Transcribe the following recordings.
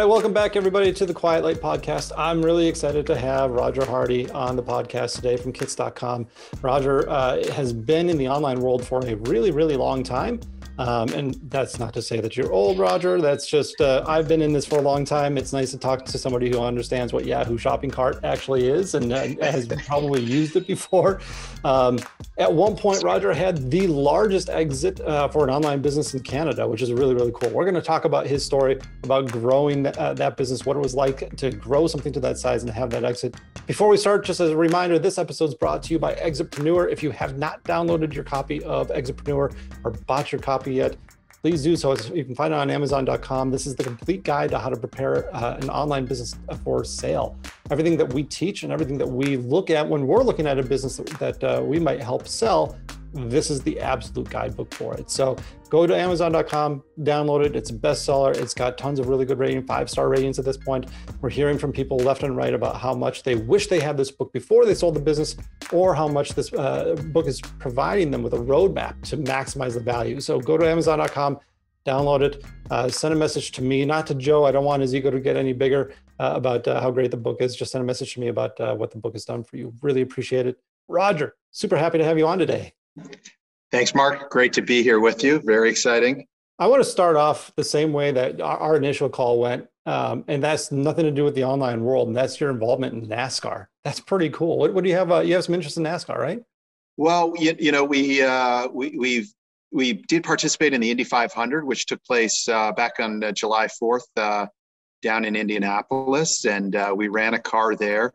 right, welcome back, everybody, to the Quiet Light podcast. I'm really excited to have Roger Hardy on the podcast today from kits.com. Roger uh, has been in the online world for a really, really long time. Um, and that's not to say that you're old, Roger. That's just, uh, I've been in this for a long time. It's nice to talk to somebody who understands what Yahoo Shopping Cart actually is and uh, has probably used it before. Um, at one point, Roger had the largest exit uh, for an online business in Canada, which is really, really cool. We're going to talk about his story about growing uh, that business, what it was like to grow something to that size and have that exit. Before we start, just as a reminder, this episode is brought to you by Exitpreneur. If you have not downloaded your copy of Exitpreneur or bought your copy yet, please do so. You can find it on Amazon.com. This is the complete guide to how to prepare uh, an online business for sale. Everything that we teach and everything that we look at when we're looking at a business that, that uh, we might help sell this is the absolute guidebook for it. So go to Amazon.com, download it. It's a bestseller. It's got tons of really good rating, five star ratings at this point. We're hearing from people left and right about how much they wish they had this book before they sold the business, or how much this uh, book is providing them with a roadmap to maximize the value. So go to Amazon.com, download it, uh, send a message to me, not to Joe. I don't want his ego to get any bigger uh, about uh, how great the book is. Just send a message to me about uh, what the book has done for you. Really appreciate it. Roger, super happy to have you on today. Thanks, Mark. Great to be here with you. Very exciting. I want to start off the same way that our initial call went, um, and that's nothing to do with the online world, and that's your involvement in NASCAR. That's pretty cool. What, what do you have? Uh, you have some interest in NASCAR, right? Well, you, you know, we uh, we we've we did participate in the Indy 500, which took place uh, back on uh, July 4th uh, down in Indianapolis, and uh, we ran a car there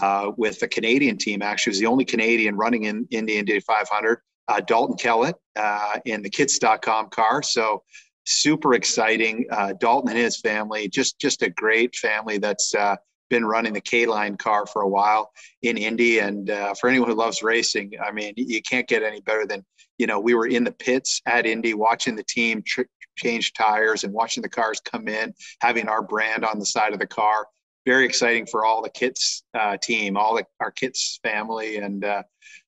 uh, with a Canadian team. Actually, it was the only Canadian running in, in the Indy 500. Uh, Dalton Kellett uh, in the Kits.com car. So super exciting. Uh, Dalton and his family, just just a great family that's uh, been running the K line car for a while in Indy. And uh, for anyone who loves racing, I mean, you can't get any better than you know. We were in the pits at Indy watching the team tr- change tires and watching the cars come in, having our brand on the side of the car very exciting for all the kits uh, team, all the, our kits family, and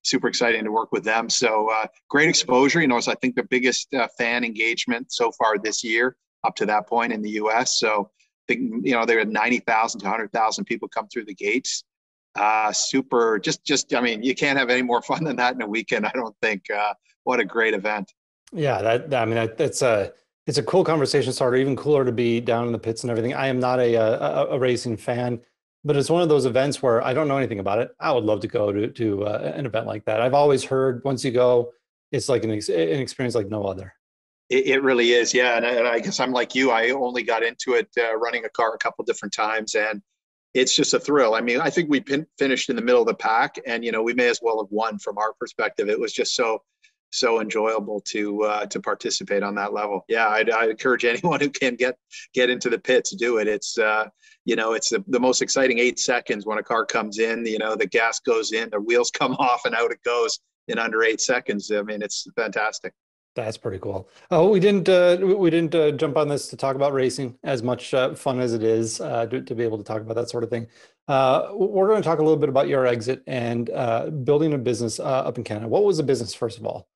super exciting to work with them. So uh, great exposure. You know, it's I think the biggest uh, fan engagement so far this year up to that point in the U.S. So I think you know there were ninety thousand to hundred thousand people come through the gates. Uh, super, just just I mean, you can't have any more fun than that in a weekend. I don't think. Uh, what a great event. Yeah, that I mean that, that's a it's a cool conversation starter. Even cooler to be down in the pits and everything. I am not a, a, a racing fan, but it's one of those events where I don't know anything about it. I would love to go to to uh, an event like that. I've always heard once you go, it's like an, ex- an experience like no other. It, it really is, yeah. And I, and I, guess I'm like you. I only got into it uh, running a car a couple different times, and it's just a thrill. I mean, I think we pin- finished in the middle of the pack, and you know, we may as well have won from our perspective. It was just so so enjoyable to uh, to participate on that level. Yeah, I'd, I'd, encourage anyone who can get get into the pits to do it. It's uh, you know it's the, the most exciting eight seconds when a car comes in. You know the gas goes in, the wheels come off, and out it goes in under eight seconds. I mean it's fantastic. That's pretty cool. Oh, we didn't uh, we didn't uh, jump on this to talk about racing as much uh, fun as it is uh, to, to, be able to talk about that sort of thing. Uh, we're going to talk a little bit about your exit and building a business up in Canada. What was the business first of all?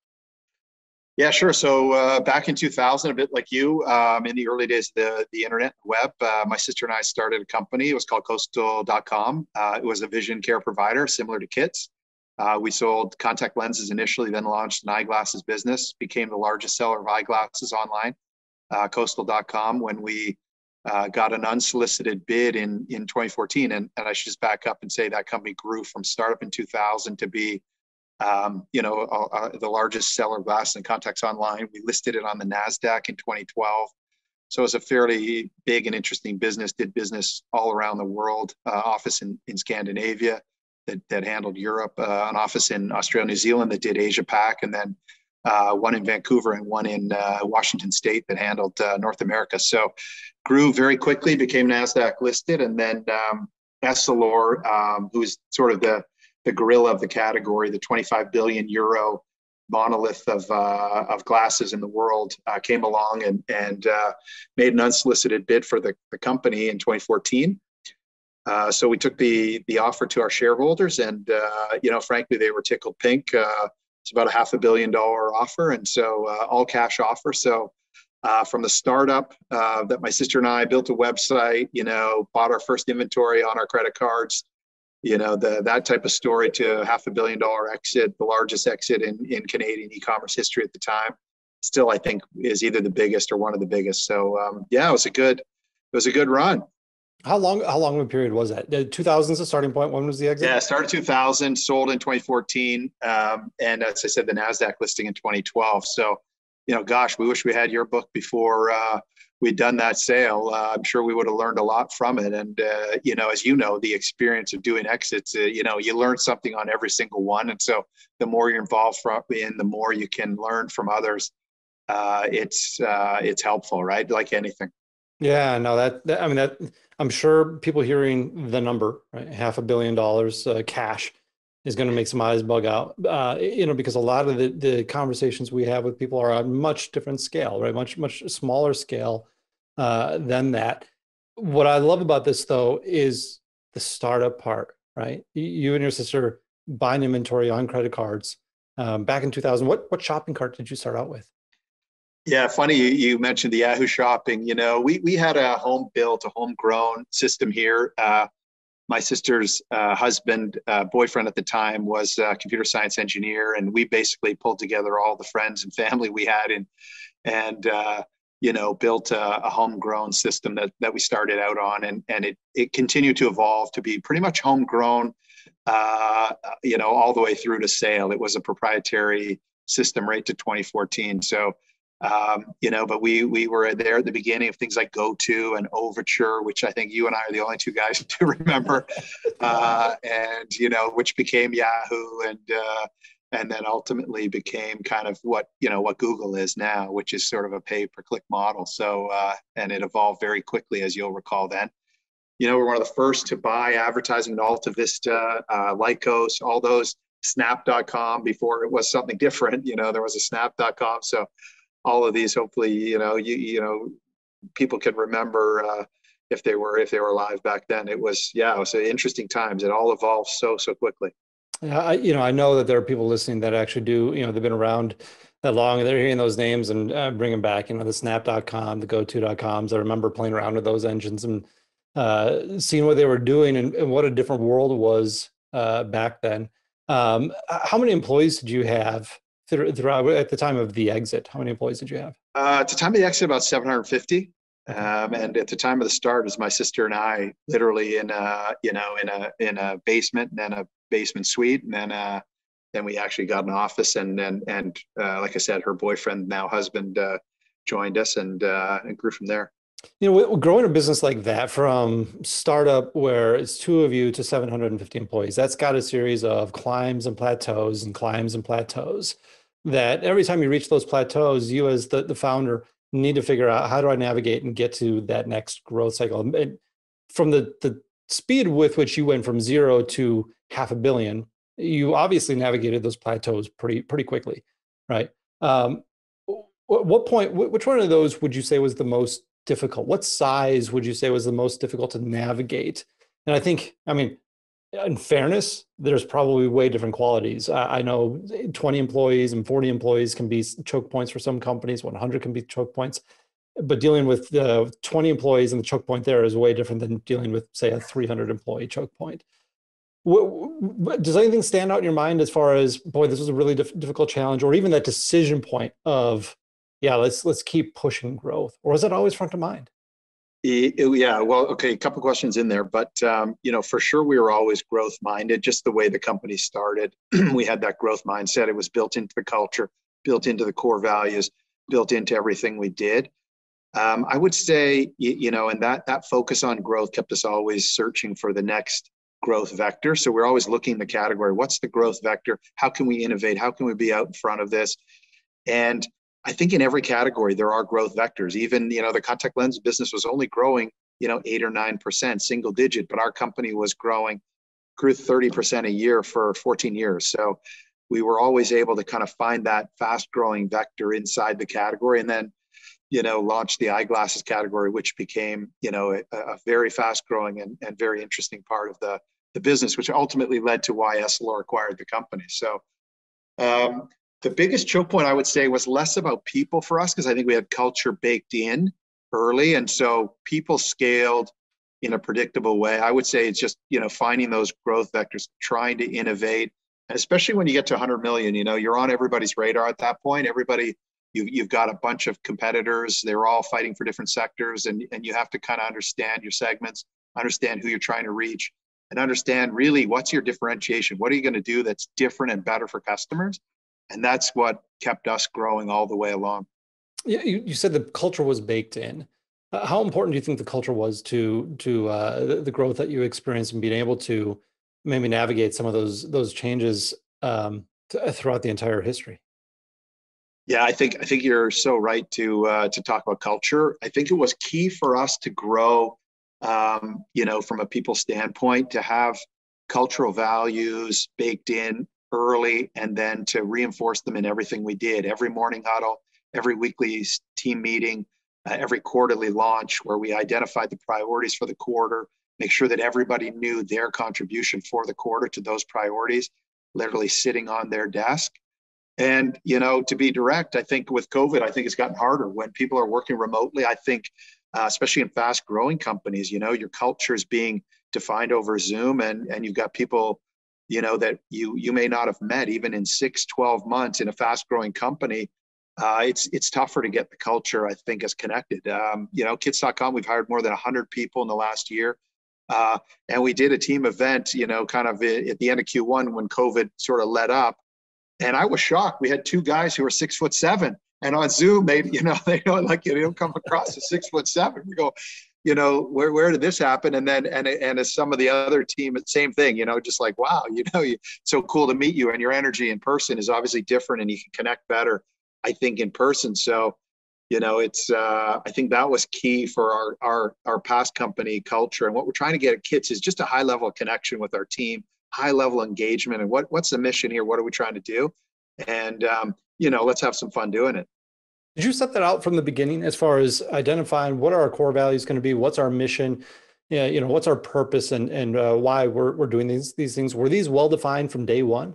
Yeah, sure. So uh, back in 2000, a bit like you, um, in the early days of the, the internet web, uh, my sister and I started a company. It was called Coastal.com. Uh, it was a vision care provider similar to Kits. Uh, we sold contact lenses initially, then launched an eyeglasses business, became the largest seller of eyeglasses online, uh, Coastal.com, when we uh, got an unsolicited bid in, in 2014. And, and I should just back up and say that company grew from startup in 2000 to be um, you know, uh, uh, the largest seller of glasses and contacts online. We listed it on the NASDAQ in 2012. So it's a fairly big and interesting business, did business all around the world, uh, office in, in Scandinavia that, that handled Europe, uh, an office in Australia, New Zealand that did Asia Pac, and then uh, one in Vancouver and one in uh, Washington State that handled North America. So grew very quickly, became NASDAQ listed, and then um, Essilor, um, who's sort of the the gorilla of the category, the 25 billion euro monolith of, uh, of glasses in the world, uh, came along and, and uh, made an unsolicited bid for the, the company in 2014. Uh, so we took the the offer to our shareholders, and uh, you know, frankly, they were tickled pink. Uh, it's about a half a billion dollar offer, and so all cash offer. So uh, from the startup uh, that my sister and I built a website, you know, bought our first inventory on our credit cards, you know, the, that type of story to half a billion dollar exit, the largest exit in, in Canadian e-commerce history at the time. Still, I think is either the biggest or one of the biggest. So um, yeah, it was a good, it was a good run. How long? How long of a period was that? Two thousand is the starting point. When was the exit? Yeah, started two thousand, sold in twenty fourteen, um, and as I said, the Nasdaq listing in twenty twelve. So, you know, gosh, we wish we had your book before uh, we'd done that sale. Uh, I'm sure we would have learned a lot from it. And uh, you know, as you know, the experience of doing exits, uh, you know, you learn something on every single one. And so, the more you're involved from in, the more you can learn from others. Uh, it's uh, it's helpful, right? Like anything. Yeah, no, that, that, I mean that I'm sure people hearing the number, right, half a billion dollars cash, is going to make some eyes bug out. Uh, you know, because a lot of the the conversations we have with people are on much different scale, right? Much much smaller scale uh, than that. What I love about this though is the startup part, right? You and your sister buying inventory on credit cards um, back in 2000. What what shopping cart did you start out with? Yeah, funny you, you, mentioned the Yahoo shopping. You know, we we had a home built, a homegrown system here. Uh, my sister's uh, husband, uh, boyfriend at the time, was a computer science engineer, and we basically pulled together all the friends and family we had, and and uh, you know built a, a, homegrown system that that we started out on, and and it it continued to evolve to be pretty much homegrown, uh, you know, all the way through to sale. It was a proprietary system right to 2014. So um, you know, but we we were there at the beginning of things like GoTo and Overture, which I think you and I are the only two guys to remember, uh, and you know, which became Yahoo, and uh, and then ultimately became kind of what you know what Google is now, which is sort of a pay per click model. So uh, and it evolved very quickly, as you'll recall then. You know, we're one of the first to buy advertising in Alta Vista, uh, Lycos, all those. Snap.com before it was something different. You know, there was a Snap.com. So all of these hopefully you know you you know people can remember uh, if they were if they were alive back then. It was yeah it was interesting times. It all evolved so so quickly. Yeah I, you know i know that there are people listening that actually do you know they've been around that long they're hearing those names and uh, bring them back you know the snap.com the goto.coms i remember playing around with those engines and uh, seeing what they were doing and, and what a different world was uh, back then. Um, how many employees did you have throughout at the time of the exit? How many employees did you have? Uh, at the time of the exit, about 750. Um, and at the time of the start, it was my sister and I, literally in a you know in a in a basement, and then a basement suite, and then uh, then we actually got an office, and and and uh, like I said, her boyfriend, now husband, uh, joined us, and uh, and grew from there. You know, growing a business like that from startup where it's two of you to 750 employees, that's got a series of climbs and plateaus and climbs and plateaus that every time you reach those plateaus, you as the, the founder need to figure out how do I navigate and get to that next growth cycle. From the, the speed with which you went from zero to half a billion, you obviously navigated those plateaus pretty pretty quickly, right? Um, what point, which one of those would you say was the most difficult? What size would you say was the most difficult to navigate? And I think, I mean, in fairness, there's probably way different qualities. I, know 20 employees and 40 employees can be choke points for some companies, 100 can be choke points. But dealing with uh, 20 employees and the choke point there is way different than dealing with, say, a 300 employee choke point. What, does anything stand out in your mind as far as, boy, this was a really dif- difficult challenge, or even that decision point of, yeah, let's let's keep pushing growth, or is it always front of mind? Yeah, well, okay, a couple questions in there, but um, you know, for sure, we were always growth minded. Just the way the company started, we had that growth mindset. It was built into the culture, built into the core values, built into everything we did. Um, I would say, you, you know, and that that focus on growth kept us always searching for the next growth vector. So we're always looking the category. What's the growth vector? How can we innovate? How can we be out in front of this? And I think in every category there are growth vectors. Even you know the contact lens business was only growing you know eight or nine percent, single digit, but our company was growing, grew thirty percent a year for 14 years. So we were always able to kind of find that fast growing vector inside the category, and then you know launch the eyeglasses category, which became you know a, a very fast growing and, and very interesting part of the the business, which ultimately led to why Essilor acquired the company. So. Um, The biggest choke point I would say was less about people for us because I think we had culture baked in early, and so people scaled in a predictable way. I would say it's just you know finding those growth vectors, trying to innovate, and especially when you get to 100 million, you know you're on everybody's radar at that point. Everybody you've, you've got a bunch of competitors they're all fighting for different sectors and, and you have to kind of understand your segments understand who you're trying to reach and understand really what's your differentiation what are you going to do that's different and better for customers and that's what kept us growing all the way along. Yeah you, you said the culture was baked in. Uh, how important do you think the culture was to to uh, the, the, growth that you experienced and being able to maybe navigate some of those those changes um, to, throughout the entire history? Yeah, I think I think you're so right to uh, to talk about culture. I think it was key for us to grow, um, you know, from a people standpoint, to have cultural values baked in early, and then to reinforce them in everything we did. Every morning huddle, every weekly team meeting, uh, every quarterly launch, where we identified the priorities for the quarter, make sure that everybody knew their contribution for the quarter to those priorities, literally sitting on their desk and, you know, to be direct, I think with COVID, I think it's gotten harder when people are working remotely. I think, uh, especially in fast growing companies, you know, your culture is being defined over Zoom and, and you've got people, you know, that you, you may not have met even in six, 12 months in a fast growing company. Uh, it's it's tougher to get the culture, I think, as connected. Um, you know, kits.com we've hired more than 100 people in the last year. Uh, and we did a team event, you know, kind of at the end of Q1 when COVID sort of let up and I was shocked. We had two guys who were six foot seven, and on Zoom, they, you know, they don't like you don't come across as six foot seven. We go, you know, where where did this happen? And then and and as some of the other team, same thing. You know, just like wow, you know, you so cool to meet you, and your energy in person is obviously different, and you can connect better, I think, in person. So. You know, it's. Uh, I think that was key for our our our past company culture, and what we're trying to get at Kits is just a high level of connection with our team, high level engagement and what what's the mission here what are we trying to do and um, you know let's have some fun doing it did you set that out from the beginning as far as identifying what are our core values going to be what's our mission yeah you know what's our purpose and and uh, why we're, we're doing these these things? Were these well defined from day one?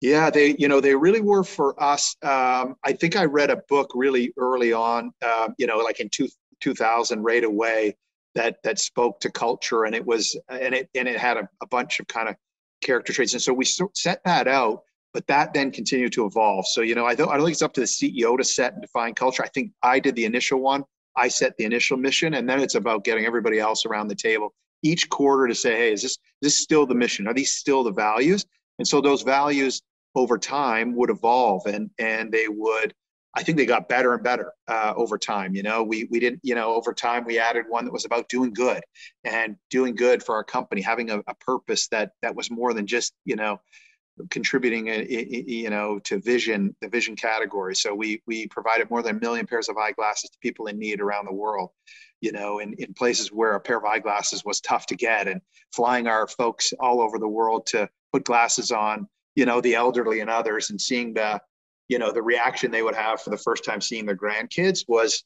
Yeah they you know they really were for us. Um, i think i read a book really early on uh, you know like in two, 2000 right away that that spoke to culture and it was and it and it had a, a bunch of kind of character traits. And so we set that out but that then continued to evolve. So you know I don't, I don't think it's up to the ceo to set and define culture. I think i did the initial one. I set the initial mission and then it's about getting everybody else around the table each quarter to say hey is this is this still the mission? Are these still the values? And so those values over time would evolve and and they would I think they got better and better uh, over time. You know, we we didn't, you know, over time we added one that was about doing good and doing good for our company, having a, a purpose that that was more than just, you know, contributing, uh, you know, to vision, the vision category. So we we provided more than a million pairs of eyeglasses to people in need around the world. You know, in, in places where a pair of eyeglasses was tough to get, and flying our folks all over the world to put glasses on, you know, the elderly and others, and seeing the you know the reaction they would have for the first time seeing their grandkids was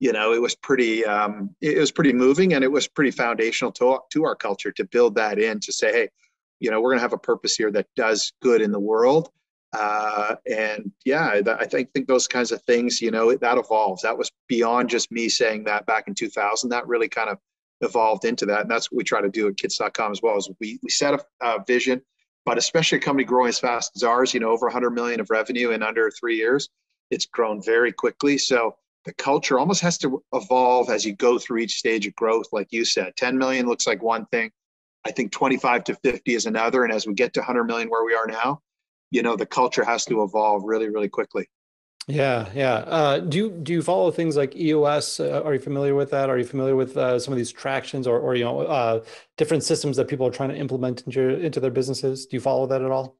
you know it was pretty um, it was pretty moving and it was pretty foundational to, to our culture to build that in to say hey you know we're going to have a purpose here that does good in the world uh, and yeah i think think those kinds of things you know that evolves that was beyond just me saying that back in 2000 that really kind of evolved into that and that's what we try to do at kits.com as well as we, we set a, a vision but especially a company growing as fast as ours, you know, over 100 million of revenue in under three years, it's grown very quickly. So the culture almost has to evolve as you go through each stage of growth. Like you said, 10 million looks like one thing. I think 25 to 50 is another. And as we get to 100 million where we are now, you know, the culture has to evolve really, really quickly. Yeah, yeah. Uh, do you do you follow things like EOS? Uh, are you familiar with that? Are you familiar with uh, some of these tractions or, or you know uh, different systems that people are trying to implement into into their businesses? Do you follow that at all?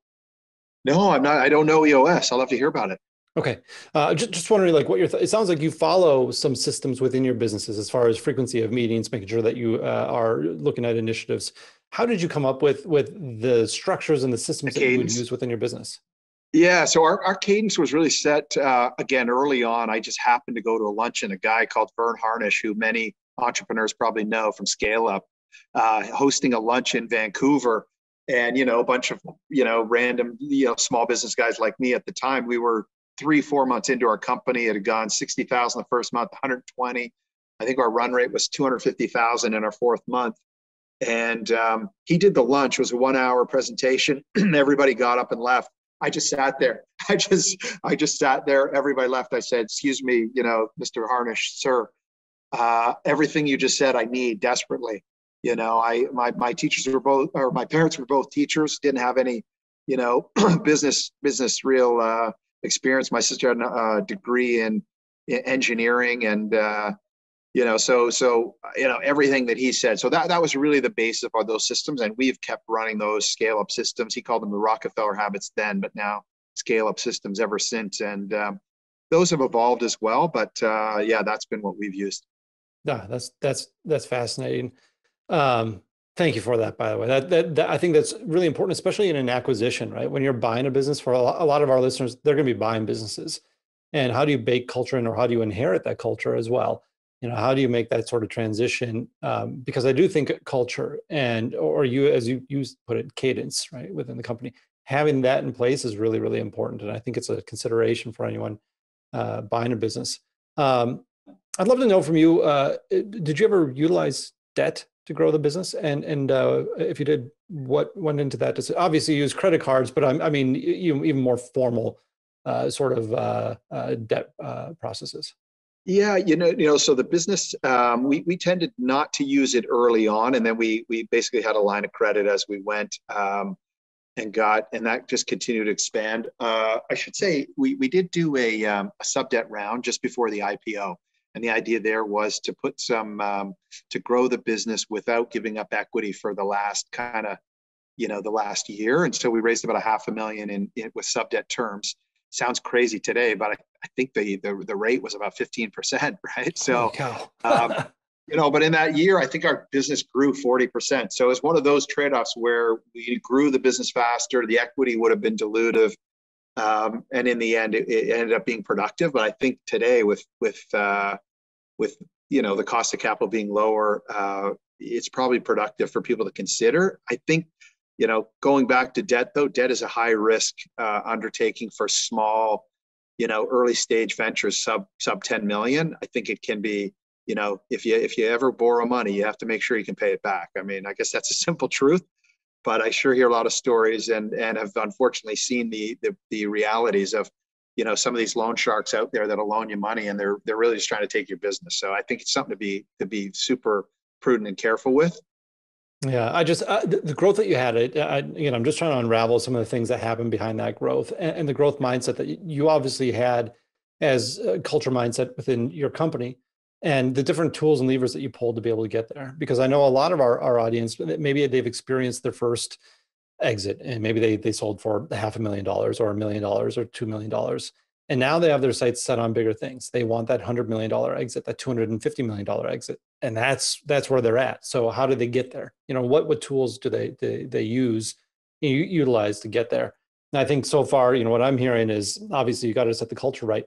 No, I'm not. I don't know EOS. I'll have to hear about it. Okay, uh, just just wondering, like, what your th- it sounds like you follow some systems within your businesses as far as frequency of meetings, making sure that you uh, are looking at initiatives. How did you come up with with the structures and the systems the that you would use within your business? Yeah, so our, our cadence was really set uh, again early on. I just happened to go to a luncheon. A guy called Verne Harnish, who many entrepreneurs probably know from Scale Up, uh, hosting a lunch in Vancouver. and you know a bunch of you know random you know small business guys like me at the time we were three four months into our company it had gone 60000 the first month 120 i think our run rate was 250000 in our fourth month. And um, he did the lunch was a one hour presentation. Everybody got up and left. I just sat there. I just i just sat there. Everybody left. I said excuse me you know mr harnish sir. Uh, everything you just said i need desperately. You know i my, my teachers were both or my parents were both teachers didn't have any you know business business real uh, experience. My sister had a degree in, in engineering and uh, you know so so you know everything that he said. So that that was really the basis of those systems and we've kept running those scale up systems. He called them the rockefeller habits then but now scale up systems ever since. And um, those have evolved as well but uh, yeah that's been what we've used. Yeah that's that's that's fascinating. Um, thank you for that, by the way. That, that, that, I think that's really important, especially in an acquisition, right? When you're buying a business for a lot, a lot of our listeners, they're going to be buying businesses. And how do you bake culture in, or how do you inherit that culture as well? You know, how do you make that sort of transition? Um, because I do think culture and, or you, as you use put it, cadence, right, within the company, having that in place is really, really important. And I think it's a consideration for anyone uh, buying a business. Um, I'd love to know from you, uh, did you ever utilize debt to grow the business? And and uh, if you did, what went into that? To obviously use credit cards, but I, I mean you even more formal uh, sort of uh, uh debt uh, processes. Yeah, you know, you know, so the business um, we we tended not to use it early on, and then we we basically had a line of credit as we went. Um, and got and that just continued to expand. Uh, I should say we we did do a, um, a sub debt round just before the IPO, and the idea there was to put some, um, to grow the business without giving up equity for the last kind of, you know, the last year. And so we raised about a half a million in, in with sub debt terms. Sounds crazy today, but I, I think the, the the rate was about 15%, right? So, um, you know, but in that year, I think our business grew 40%. So it's one of those trade-offs where we grew the business faster, the equity would have been dilutive, um, and in the end, it, it, ended up being productive. But I think today, with with uh, with you know the cost of capital being lower, uh, it's probably productive for people to consider. I think you know going back to debt though, debt is a high risk uh, undertaking for small, you know, early stage ventures sub sub 10 million. I think it can be you know if you if you ever borrow money, you have to make sure you can pay it back. I mean, I guess that's a simple truth but I sure hear a lot of stories and and have unfortunately seen the the, the realities of you know some of these loan sharks out there that'll loan you money and they're they're really just trying to take your business. So I think it's something to be to be super prudent and careful with. Yeah, I just uh, the, the, growth that you had. It, I, you know, I'm just trying to unravel some of the things that happened behind that growth and, and the growth mindset that you obviously had as a culture mindset within your company and the different tools and levers that you pulled to be able to get there. Because I know a lot of our, our audience, maybe they've experienced their first exit and maybe they, they sold for half a million dollars or a million dollars or $2 million. And now they have their sights set on bigger things. They want that $100 million exit, that $250 million exit. And that's, that's where they're at. So how do they get there? You know, what, what tools do they, they, they use, utilize to get there? And I think so far, you know, what I'm hearing is obviously you got to set the culture right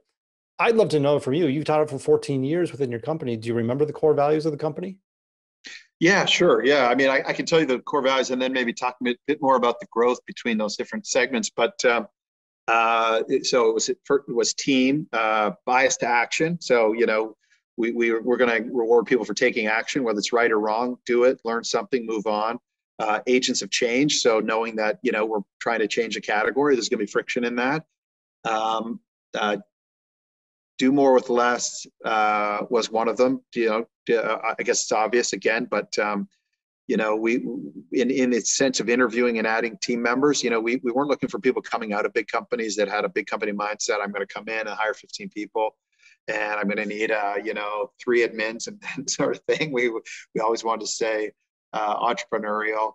I'd love to know from you. You've taught it for 14 years within your company. Do you remember the core values of the company? Yeah, sure. Yeah, I mean, I, I can tell you the core values, and then maybe talk a bit, bit more about the growth between those different segments. But um, uh, so it was it was team uh, bias to action. So you know, we, we we're going to reward people for taking action, whether it's right or wrong. Do it, learn something, move on. Uh, agents of change. So knowing that you know we're trying to change a category, there's going to be friction in that. Um, uh, do more with less uh, was one of them. You know, uh, I guess it's obvious again, but um, you know, we in in its sense of interviewing and adding team members, you know, we we weren't looking for people coming out of big companies that had a big company mindset. I'm going to come in and hire 15 people, and I'm going to need uh, you know three admins and, that sort of thing. We we always wanted to say uh, entrepreneurial.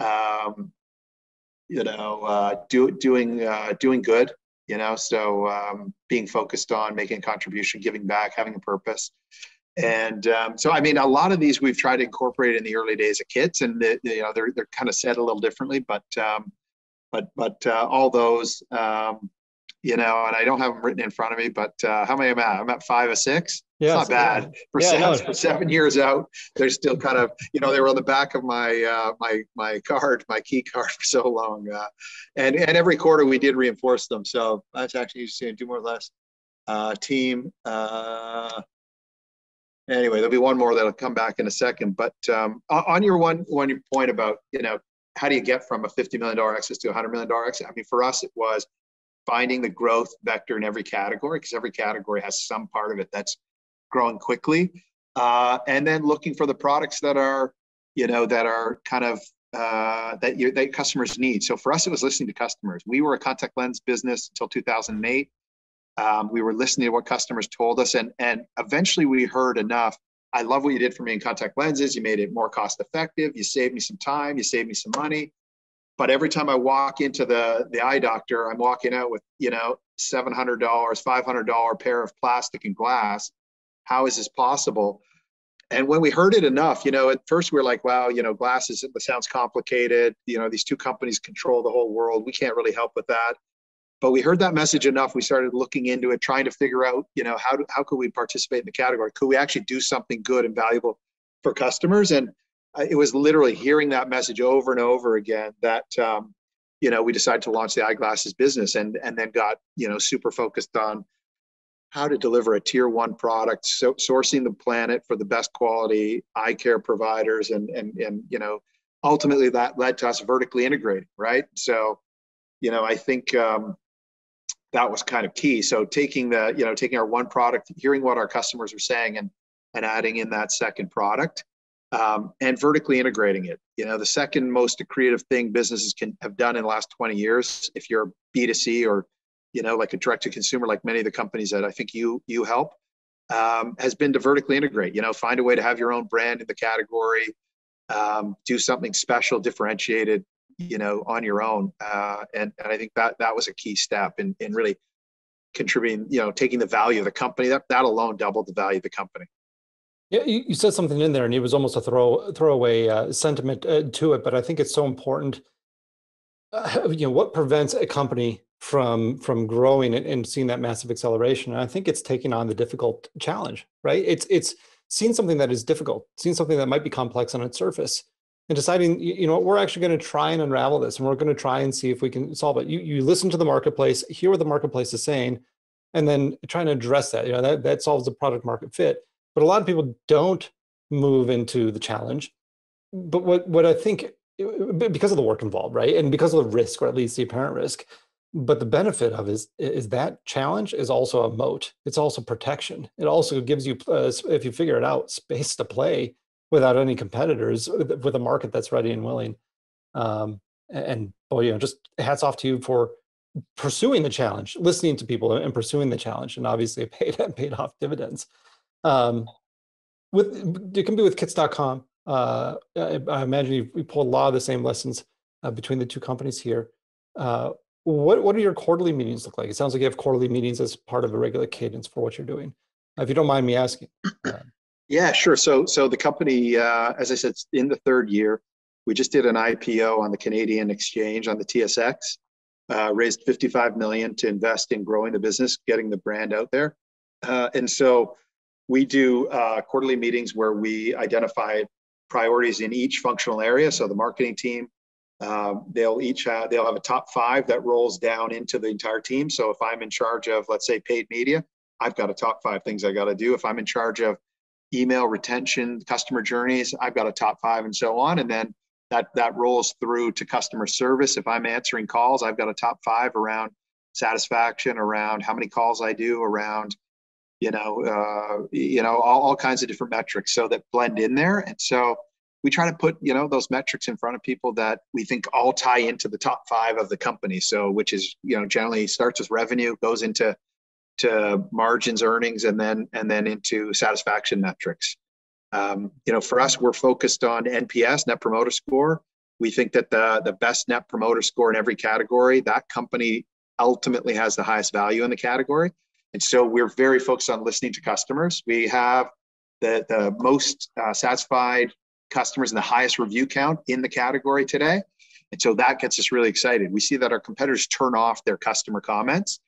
Um, you know, uh, do, doing uh, doing good you know? So um, being focused on making a contribution giving back having a purpose. And um, so i mean a lot of these we've tried to incorporate in the early days of kits and the, you know they're, they're kind of said a little differently but um, but but uh, all those um, you know and i don't have them written in front of me but uh, how many am i i'm at five or six Yeah, it's not bad for, yeah, seven, no. for seven years out. They're still kind of, you know, they were on the back of my uh, my my card, my key card for so long. Uh, and and every quarter we did reinforce them. So that's actually saying two more or less. Uh, team. Uh, anyway, there'll be one more that'll come back in a second. But um, on your one one point about you know how do you get from a fifty million dollar exit to a hundred million dollar exit? I mean, for us, it was finding the growth vector in every category because every category has some part of it that's growing quickly, uh, and then looking for the products that are you know that are kind of uh, that you, that customers need. So for us, it was listening to customers. We were a contact lens business until 2008. Um, we were listening to what customers told us, and and eventually we heard enough. I love what you did for me in contact lenses. You made it more cost effective. You saved me some time. You saved me some money. But every time I walk into the the eye doctor, I'm walking out with you know seven hundred dollars, five hundred dollar pair of plastic and glass. How is this possible? And when we heard it enough, you know, at first we were like, wow, you know, glasses, it sounds complicated. You know, these two companies control the whole world. We can't really help with that but we heard that message enough we started looking into it trying to figure out you know how, do, how could we participate in the category could we actually do something good and valuable for customers and it was literally hearing that message over and over again that um, you know we decided to launch the eyeglasses business and and then got you know super focused on how to deliver a tier one product so sourcing the planet for the best quality eye care providers and and and you know ultimately that led to us vertically integrating right so you know i think um, that was kind of key. So taking the, you know, taking our one product, hearing what our customers are saying and and adding in that second product um, and vertically integrating it. You know, the second most creative thing businesses can have done in the last 20 years, if you're B2C or, you know, like a direct to consumer, like many of the companies that I think you you help, um, has been to vertically integrate. You know, find a way to have your own brand in the category, um, do something special, differentiated, you know on your own uh, and and I think that that was a key step in in really contributing you know taking the value of the company that that alone doubled the value of the company. Yeah, you, you said something in there, and it was almost a throw throwaway uh, sentiment uh, to it, but I think it's so important. Uh, you know, what prevents a company from from growing and, and seeing that massive acceleration? And I think it's taking on the difficult challenge, right? It's it's seeing something that is difficult, seeing something that might be complex on its surface, and deciding, you know, we're actually going to try and unravel this and we're going to try and see if we can solve it. You, you listen to the marketplace, hear what the marketplace is saying, and then trying to address that. You know, that, that solves the product market fit. But a lot of people don't move into the challenge. But what, what I think, eh, eh, because of the work involved, right? And because of the risk, or at least the apparent risk, but the benefit of is is that challenge is also a moat. It's also protection. It also gives you, uh, if you figure it out, space to play without any competitors with a market that's ready and willing. Um, and boy, you know, just hats off to you for pursuing the challenge, listening to people and pursuing the challenge, and obviously it paid paid off dividends. Um, with it can be with kits.com. Uh, I, I, imagine you, you pulled a lot of the same lessons uh, between the two companies here. Uh, what what do your quarterly meetings look like? It sounds like you have quarterly meetings as part of a regular cadence for what you're doing. if you don't mind me asking. Uh, yeah, sure. So, so the company, uh, as I said, in the third year, we just did an IPO on the Canadian exchange on the TSX, uh, raised 55 million to invest in growing the business, getting the brand out there. Uh, and so we do uh, quarterly meetings where we identify priorities in each functional area. So the marketing team, um, they'll each have, they'll have a top five that rolls down into the entire team. So if I'm in charge of, let's say, paid media, I've got a top five things I got to do. If I'm in charge of email retention, customer journeys. I've got a top five and so on. And then that, that rolls through to customer service. If I'm answering calls, I've got a top five around satisfaction, around how many calls I do, around, you know, uh, you know, all, all kinds of different metrics so that blend in there. And so we try to put, you know, those metrics in front of people that we think all tie into the top five of the company. So, which is, you know, generally starts with revenue, goes into to margins, earnings, and then and then into satisfaction metrics. Um, you know, for us, we're focused on NPS, Net Promoter Score. We think that the the best Net Promoter Score in every category, that company ultimately has the highest value in the category. And so we're very focused on listening to customers. We have the the most uh, satisfied customers and the highest review count in the category today. And so that gets us really excited. We see that our competitors turn off their customer comments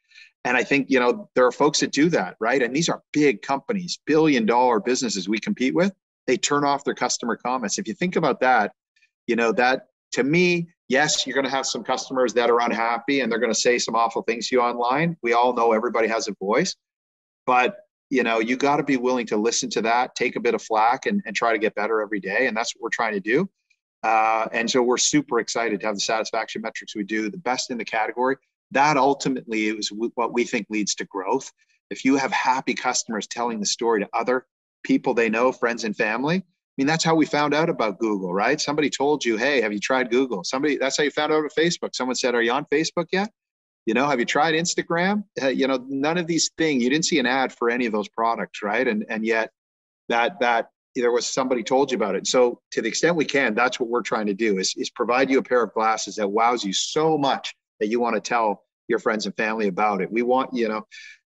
And I think, you know, there are folks that do that, right? And these are big companies, billion dollar businesses we compete with. They turn off their customer comments. If you think about that, you know, that to me, yes, you're going to have some customers that are unhappy and they're going to say some awful things to you online. We all know everybody has a voice, but you know, you got to be willing to listen to that, take a bit of flack and, and try to get better every day. And that's what we're trying to do. Uh, and so we're super excited to have the satisfaction metrics we do, the best in the category. That ultimately is what we think leads to growth. If you have happy customers telling the story to other people they know, friends and family, I mean, that's how we found out about Google, right? Somebody told you, hey, have you tried Google? Somebody, that's how you found out about Facebook. Someone said, are you on Facebook yet? You know, have you tried Instagram? Uh, you know, none of these things, you didn't see an ad for any of those products, right? And, and yet that, that there was somebody told you about it. So to the extent we can, that's what we're trying to do is, is provide you a pair of glasses that wows you so much that you want to tell your friends and family about it. We want, you know,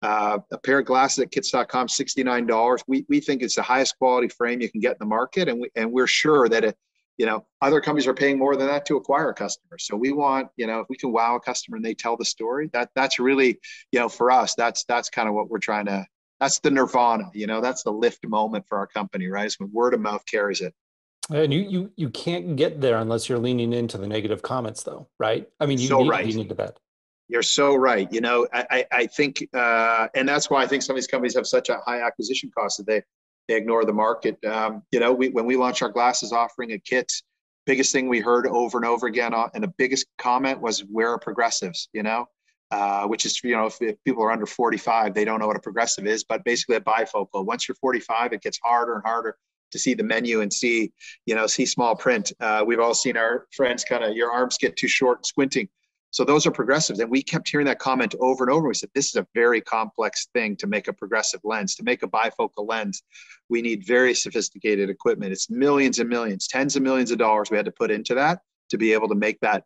uh, a pair of glasses at kits.com, $69. We, we think it's the highest quality frame you can get in the market. And, we, and we're sure that it, you know, other companies are paying more than that to acquire a customer. So we want, you know, if we can wow a customer and they tell the story, that that's really, you know, for us, that's that's kind of what we're trying to. That's the nirvana, you know, that's the lift moment for our company, right? It's when word of mouth carries it. And you you you can't get there unless you're leaning into the negative comments, though, right? I mean, you so need right. lean into that. You're so right. You know, I, I think, uh, and that's why I think some of these companies have such a high acquisition cost that they, they ignore the market. Um, you know, we, when we launched our glasses offering a kit, biggest thing we heard over and over again, uh, and the biggest comment was where are progressives, you know, uh, which is, you know, if, if, people are under 45, they don't know what a progressive is, but basically a bifocal. Once you're 45, it gets harder and harder to see the menu and see, you know, see small print. Uh, we've all seen our friends kind of, your arms get too short squinting so those are progressives. And we kept hearing that comment over and over. We said, this is a very complex thing to make a progressive lens. To make a bifocal lens, we need very sophisticated equipment. It's millions and millions, tens of millions of dollars we had to put into that to be able to make that.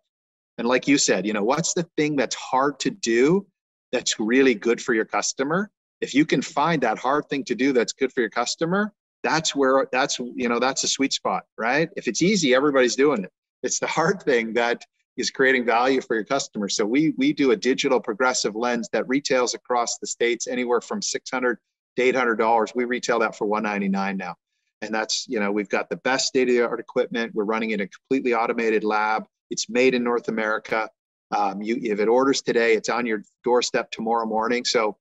And like you said, you know, what's the thing that's hard to do that's really good for your customer? If you can find that hard thing to do that's good for your customer, that's where that's you know that's a sweet spot, right? If it's easy, everybody's doing it. It's the hard thing that is creating value for your customers. So we we do a digital progressive lens that retails across the states anywhere from 600 to 800 dollars. We retail that for 199 now, and that's you know we've got the best state of the art equipment. We're running in a completely automated lab. It's made in North America. Um, you if it orders today, it's on your doorstep tomorrow morning. So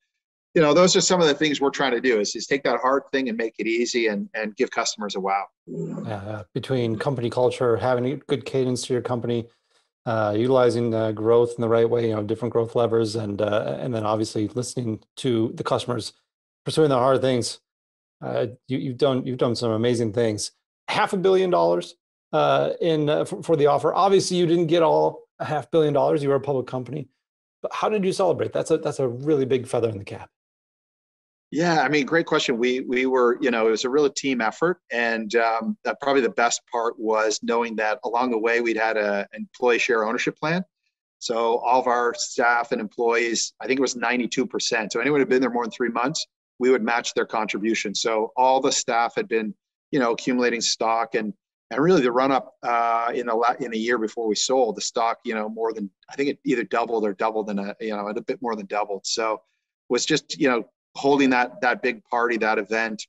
you know those are some of the things we're trying to do is, is take that hard thing and make it easy and and give customers a wow uh, between company culture having a good cadence to your company uh, utilizing uh, growth in the right way, you know, different growth levers, and uh, and then obviously listening to the customers, pursuing the hard things. Uh, you, have done you've done some amazing things. Half a billion dollars uh, in uh, for, for, the offer. Obviously, you didn't get all a half billion dollars. You were a public company, but how did you celebrate? That's a that's a really big feather in the cap. Yeah, I mean, great question. We we were, you know, it was a real team effort, and um, probably the best part was knowing that along the way we'd had a employee share ownership plan. So all of our staff and employees, I think it was 92%. So anyone who had been there more than three months, we would match their contribution. So all the staff had been, you know, accumulating stock and and really the run up uh, in the in the year before we sold the stock, you know, more than I think it either doubled or doubled in a you know a bit more than doubled. So was just you know holding that that big party, that event.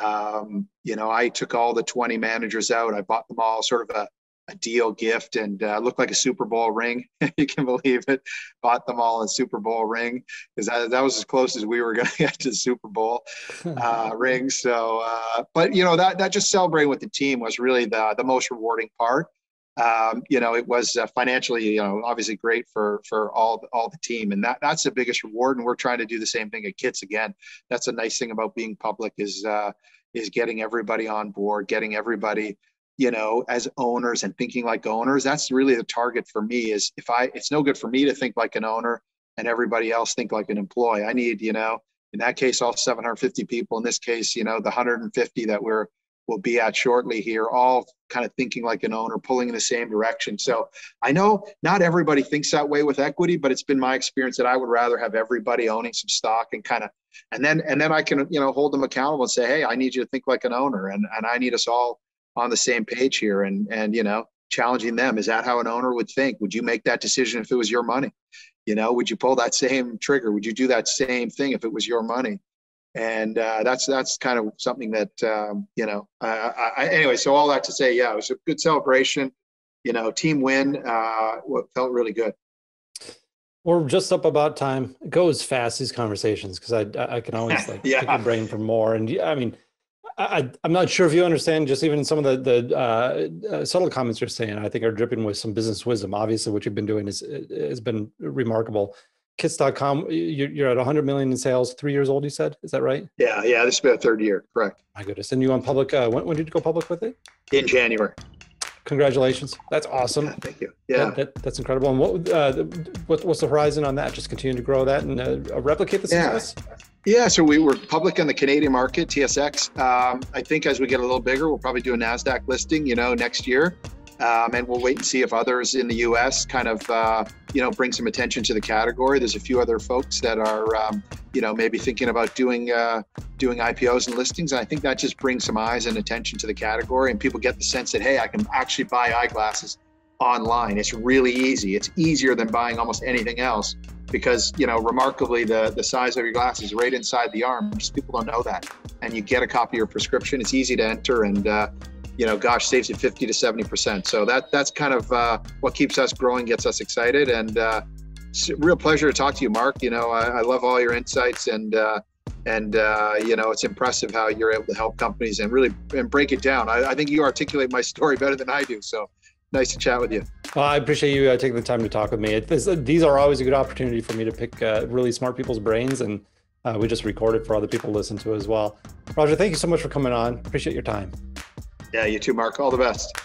Um, you know, I took all the 20 managers out. I bought them all sort of a, a deal gift and uh, looked like a Super Bowl ring. you can believe it. Bought them all a Super Bowl ring because that, that was as close as we were going to get to Super Bowl uh, ring. So, uh, but you know, that that just celebrating with the team was really the the most rewarding part um, you know, it was uh, financially, you know, obviously great for for all all the team, and that that's the biggest reward. And we're trying to do the same thing at Kits again. That's a nice thing about being public is uh, is getting everybody on board, getting everybody, you know, as owners and thinking like owners. That's really the target for me. Is if I, it's no good for me to think like an owner and everybody else think like an employee. I need, you know, in that case, all 750 people. In this case, you know, the 150 that we're will be at shortly here, all kind of thinking like an owner, pulling in the same direction. So I know not everybody thinks that way with equity, but it's been my experience that I would rather have everybody owning some stock and kind of, and then and then I can you know hold them accountable and say, hey, I need you to think like an owner, and and I need us all on the same page here, and and you know challenging them is that how an owner would think would you make that decision if it was your money You know, would you pull that same trigger? Would you do that same thing if it was your money? And uh, that's that's kind of something that um, you know. I, I, anyway, so all that to say, yeah, it was a good celebration. You know, team win. Uh, what felt really good. We're just up about time. It goes fast these conversations because I I can always like yeah. pick your brain for more. And I mean, I, I'm not sure if you understand just even some of the the uh, uh, subtle comments you're saying. I think are dripping with some business wisdom. Obviously, what you've been doing is has been remarkable. Kits.com, you're, you're at 100 million in sales. Three years old, you said. Is that right? Yeah, yeah. This will be about third year. Correct. My goodness. And you on public? Uh, when, when did you go public with it? In January. Congratulations. That's awesome. Yeah, thank you. Yeah, that, that, that's incredible. And what, uh, what what's the horizon on that? Just continue to grow that and uh, replicate the success. Yeah. Yeah, so we were public on the Canadian market, TSX. Um, I think as we get a little bigger, we'll probably do a Nasdaq listing, you know, next year, um, and we'll wait and see if others in the U.S. kind of, uh, you know, bring some attention to the category. There's a few other folks that are, um, you know, maybe thinking about doing uh, doing IPOs and listings, and I think that just brings some eyes and attention to the category, and people get the sense that hey, I can actually buy eyeglasses online. It's really easy. It's easier than buying almost anything else because you know remarkably the the size of your glasses right inside the arm just people don't know that and you get a copy of your prescription it's easy to enter and uh, you know gosh saves you 50 to 70 percent so that that's kind of uh, what keeps us growing gets us excited and uh, it's a real pleasure to talk to you mark you know i, I love all your insights and uh, and uh, you know it's impressive how you're able to help companies and really and break it down I, I think you articulate my story better than i do so nice to chat with you. Well, I appreciate you uh, taking the time to talk with me. It, this, these are always a good opportunity for me to pick uh, really smart people's brains, and uh, we just recorded for other people to listen to as well. Roger, thank you so much for coming on. Appreciate your time. Yeah, you too, Mark. All the best.